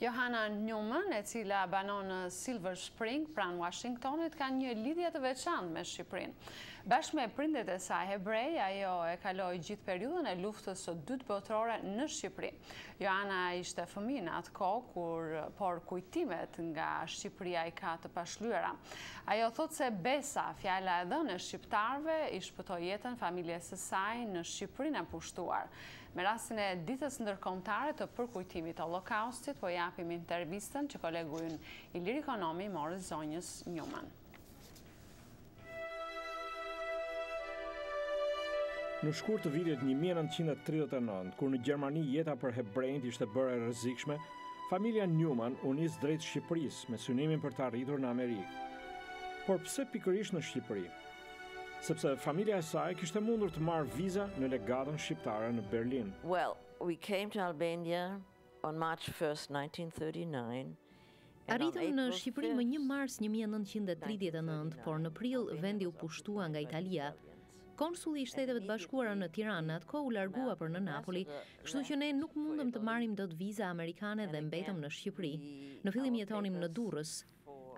Johanna Newman, e cila banon në Silver Spring, pranë Uashingtonit, ka një lidhje të veçantë me Shqipërinë. Bashkë me prindërit e saj hebrej, ajo e kaloi gjithë periudhën e Luftës së Dytë Botërore në Shqipëri. Johanna ishte fëmijë në atë kohë, kur por kujtimet nga Shqipëria i ka të pashlyera. Ajo thotë se besa, fjala e dhënë e shqiptarëve, i shpëtoi jetën familjes së saj në Shqipërinë e pushtuar. Me rastin e Ditës Ndërkombëtare të Përkujtimit të Holokaustit po japim intervistën që kolegu ynë Ilir Ikonomi i mori zonjës Newman. Në shkurt të vitit një mijë e nëntëqind e tridhjetë e nëntë, kur në Gjermani jeta për hebrenjtë ishte bërë e rrezikshme, familja Newman u nis drejt Shqipërisë me synimin për të arritur në Amerikë. Por pse pikërisht në Shqipëri? Sepse familja e saj kishte mundur të marrë viza në legatën shqiptare në Berlin. Well, we came to Albania on March 1st, 1939. Arritëm në Shqipëri më një mars një mijë e nëntëqind e tridhjetë e nëntë, por në prill vendi u pushtua nga Italia. Konsulli i Shteteve të Bashkuara në Tiranë në atë kohë u largua për në Napoli, kështu që ne nuk mundëm të marrim dot viza amerikane dhe mbetëm në Shqipëri. Në fillim jetonim në Durrës,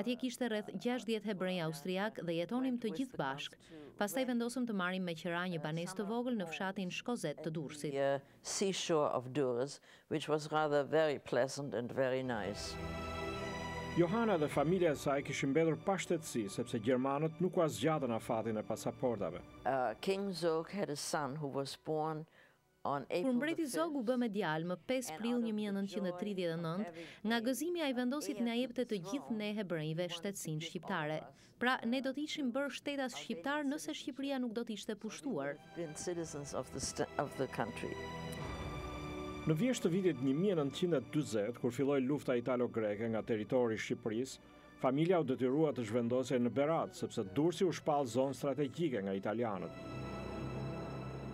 Atje kishte rreth gjashtëdhjetë hebrenj austriakë dhe jetonim të gjithë bashkë. Pastaj vendosëm të marrim me qira një banesë të vogël në fshatin Shkozet të Durrësit. Johanna dhe familja e saj kishin mbetur pa shtetësi sepse gjermanët nuk ua zgjatën afatin e pasaportave. Kur mbreti Zog u bë me djalë më pesë prill një mijë e nëntëqind e tridhjetë e nëntë, nga gëzimi ai vendosi të na jepte të gjithë ne hebrenjve shtetësinë shqiptare. Pra, ne do të ishim bërë shtetas shqiptarë nëse Shqipëria nuk do të ishte pushtuar. Në vjeshtë të vitit një mijë e nëntëqind e dyzet, kur filloi lufta italo-greke nga territori i Shqipërisë, Familja u detyrua të zhvendosej në Berat, sepse Durrësi u shpall zonë strategjike nga italianët.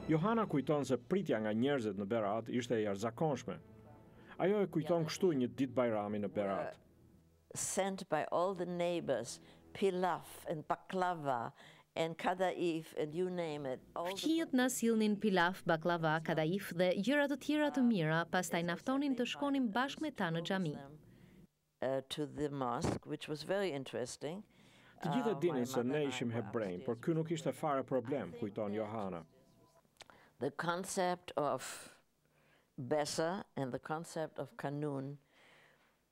Johana kujton se pritja nga njerëzit në Berat ishte e jashtëzakonshme. Ajo e kujton kështu një ditë bajrami në Berat. sent by all the neighbors, pilaf and baklava and kadaif and you name it, all the. Fqinjët na sillnin pilaf, bakllava, kadaif dhe gjëra të tjera të mira, pastaj na ftonin të shkonim bashkë me ta në xhami. to the mosque which was very interesting. Të gjithë e dinin se ne ishim hebrenj, por ky nuk ishte fare problem, kujton Johana. The concept of besa and the concept of kanun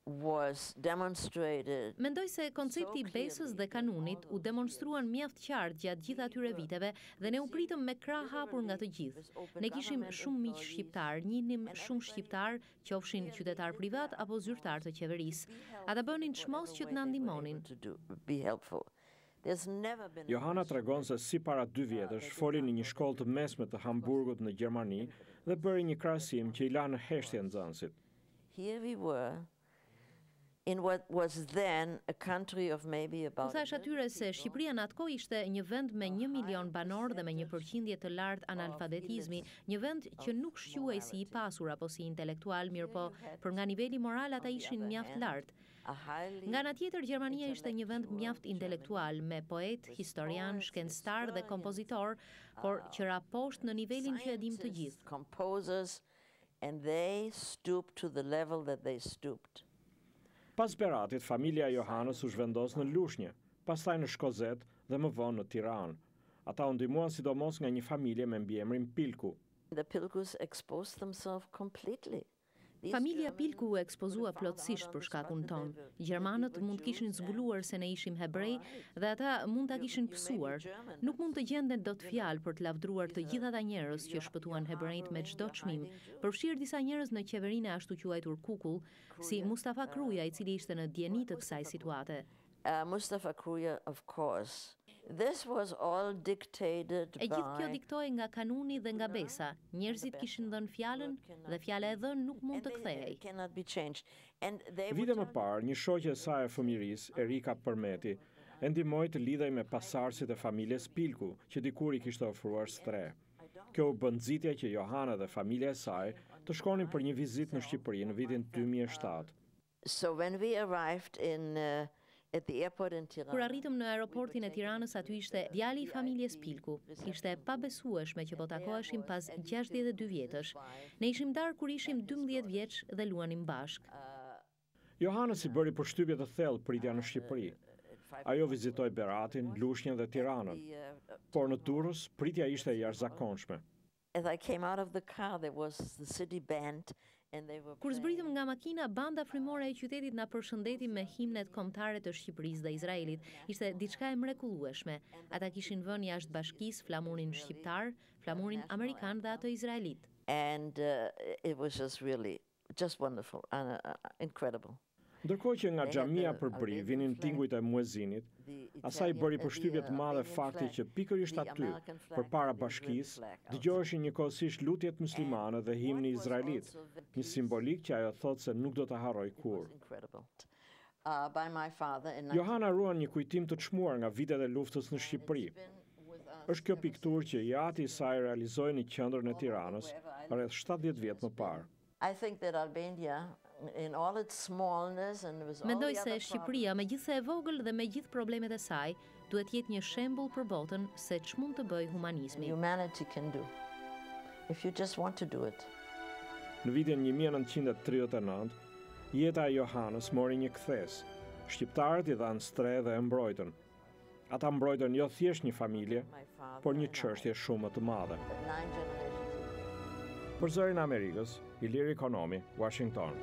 was demonstrated. Mendoj se koncepti i besës dhe kanunit u demonstruan mjaft qartë gjatë gjithë atyre viteve dhe ne u pritëm me krahë hapur nga të gjithë. Ne kishim shumë miq shqiptarë, njihnim shumë shqiptarë, qofshin qytetarë privatë apo zyrtarë të qeverisë. Ata bënin çmos që të na ndihmonin. Johanna tregon se si para dy vjetësh foli në një shkollë të mesme të Hamburgut në Gjermani dhe bëri një krahasim që i la në heshtje nxënësit. in what was then a country of maybe about a million people. U thashë atyre se Shqipëria në atë kohë ishte një vend me një milion banorë dhe me një përqindje të lartë analfabetizmi, një vend që nuk shquhej si i pasur apo si intelektual, mirëpo për nga niveli moral ata ishin mjaft lart. Nga ana tjetër Gjermania ishte një vend mjaft intelektual, me poetë, historianë, shkencëtarë dhe kompozitorë, por që ra poshtë në nivelin që e dimë të gjithë. And they stooped to the level that they stooped. Pas Beratit, familja e Johanës u zhvendos në Lushnje, pastaj në Shkozet dhe më vonë në Tiranë. Ata u ndihmuan sidomos nga një familje me mbiemrin Pilku. The Pilkus exposed themselves completely. Familja Pilku u ekspozua plotësisht për shkakun tonë. Gjermanët mund të kishin zbuluar se ne ishim hebrej dhe ata mund ta kishin pësuar. Nuk mund të gjenden dot fjalë për të lavdruar të gjithë ata njerëz që shpëtuan hebrenjtë me çdo çmim, përfshirë disa njerëz në qeverinë e ashtuquajtur kukull, si Mustafa Kruja i cili ishte në dijeni të kësaj situate. E gjithë kjo diktohej nga kanuni dhe nga besa, njerëzit kishin dhënë fjalën dhe fjala e dhënë nuk mund të kthehej. Vite më parë, një shoqe e saj e fëmijërisë, Erika Përmeti, e ndihmoi të lidhej me pasardhësit e familjes Pilku, që dikur i kishte ofruar strehë. Kjo u bë nxitja që Johana dhe familja e saj të shkonin për një vizitë në Shqipëri në vitin dy mijë e shtatë. Kur arritëm në aeroportin e Tiranës aty ishte djali i familjes Pilku. Ishte e pabesueshme që po takoheshim pas gjashtëdhjetë e dy vjetësh. Ne ishim ndarë kur ishim dymbëdhjetë vjeç dhe luanim bashkë. Johanës i bëri përshtypje të thellë pritja në Shqipëri. Ajo vizitoi Beratin, Lushnjën dhe Tiranën. Por në Durrës pritja ishte e jashtëzakonshme. Kur zbritëm nga makina, banda frymore e qytetit na përshëndeti me himnet kombëtare të Shqipërisë dhe Izraelit. Ishte diçka e mrekullueshme. Ata kishin vënë jashtë bashkisë flamurin shqiptar, flamurin amerikan dhe atë izraelit. Just wonderful incredible. Ndërkohë që nga xhamia përbri vinin tingujt e muezinit, asaj i bëri përshtypje të madhe fakti që pikërisht aty, përpara bashkisë, dëgjoheshin njëkohësisht lutjet myslimane dhe himni izraelit, një simbolikë që ajo thotë se nuk do ta harrojë kurrë. Johana ruan një kujtim të çmuar nga vitet e luftës në Shqipëri. Është kjo pikturë që i ati i saj realizoi në qendrën e Tiranës rreth shtatëdhjetë vjet më parë. Mendoj se Shqipëria, megjithëse e vogël dhe me gjithë problemet e saj, duhet të jetë një shembull për botën se ç'mund të bëjë humanizmi. Në vitin një mijë e nëntëqind e tridhjetë e nëntë, jeta e Johanës mori një kthesë. Shqiptarët i dhanë strehë dhe e mbrojtën. Ata mbrojtën jo thjesht një familje, por një çështje shumë më të madhe. Për Zërin e Amerikës, Ilir Ikonomi, Washington.